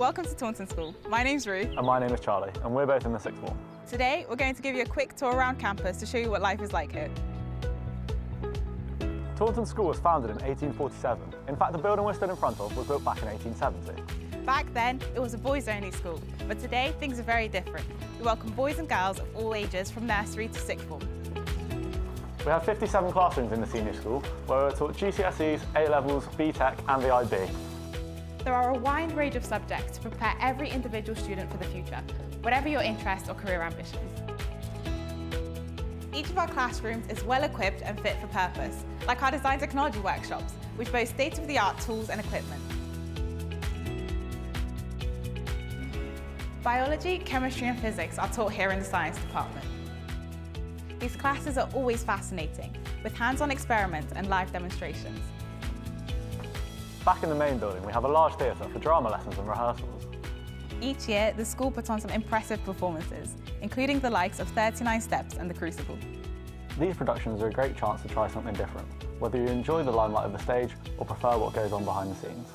Welcome to Taunton School. My name's Ruth. And my name is Charlie, and we're both in the sixth form. Today, we're going to give you a quick tour around campus to show you what life is like here. Taunton School was founded in 1847. In fact, the building we're stood in front of was built back in 1870. Back then, it was a boys-only school, but today things are very different. We welcome boys and girls of all ages from nursery to sixth form. We have 57 classrooms in the senior school, where we're taught GCSEs, A-levels, BTEC and the IB. There are a wide range of subjects to prepare every individual student for the future, whatever your interests or career ambitions. Each of our classrooms is well equipped and fit for purpose, like our design technology workshops, which boast state-of-the-art tools and equipment. Biology, chemistry and physics are taught here in the science department. These classes are always fascinating, with hands-on experiments and live demonstrations. Back in the main building, we have a large theatre for drama lessons and rehearsals. Each year, the school puts on some impressive performances, including the likes of 39 Steps and The Crucible. These productions are a great chance to try something different, whether you enjoy the limelight of the stage or prefer what goes on behind the scenes.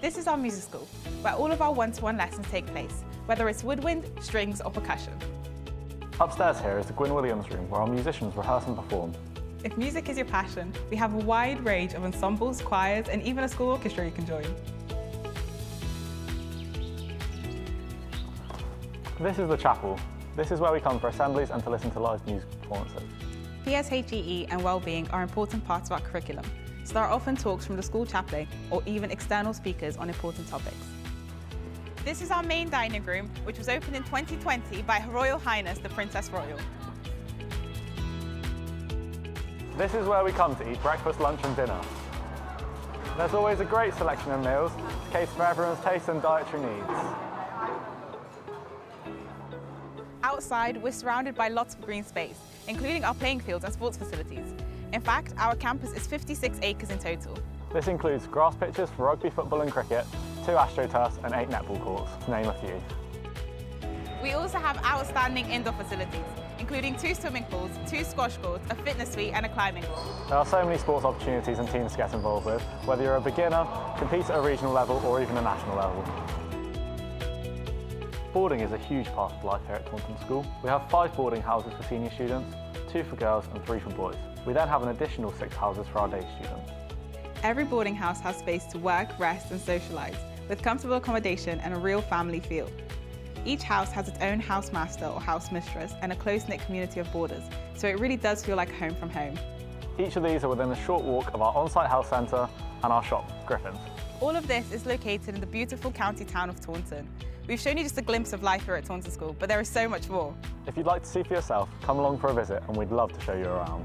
This is our music school, where all of our one-to-one -one lessons take place, whether it's woodwind, strings or percussion. Upstairs here is the Gwyn Williams room, where our musicians rehearse and perform. If music is your passion, we have a wide range of ensembles, choirs and even a school orchestra you can join. This is the chapel. This is where we come for assemblies and to listen to live music performances. PSHE and wellbeing are important parts of our curriculum, so there are often talks from the school chaplain or even external speakers on important topics. This is our main dining room, which was opened in 2020 by Her Royal Highness the Princess Royal. This is where we come to eat breakfast, lunch and dinner. There's always a great selection of meals to cater for everyone's taste and dietary needs. Outside, we're surrounded by lots of green space, including our playing fields and sports facilities. In fact, our campus is 56 acres in total. This includes grass pitches for rugby, football and cricket, two AstroTurfs and eight netball courts, to name a few. We also have outstanding indoor facilities, including two swimming pools, two squash courts, a fitness suite and a climbing wall. There are so many sports opportunities and teams to get involved with, whether you're a beginner, compete at a regional level or even a national level. Boarding is a huge part of life here at Taunton School. We have five boarding houses for senior students, two for girls and three for boys. We then have an additional six houses for our day students. Every boarding house has space to work, rest and socialise, with comfortable accommodation and a real family feel. Each house has its own house master or house mistress and a close-knit community of boarders, so it really does feel like home from home. Each of these are within a short walk of our on-site health centre and our shop, Griffin's. All of this is located in the beautiful county town of Taunton, We've shown you just a glimpse of life here at Taunton School, but there is so much more. If you'd like to see for yourself, come along for a visit and we'd love to show you around.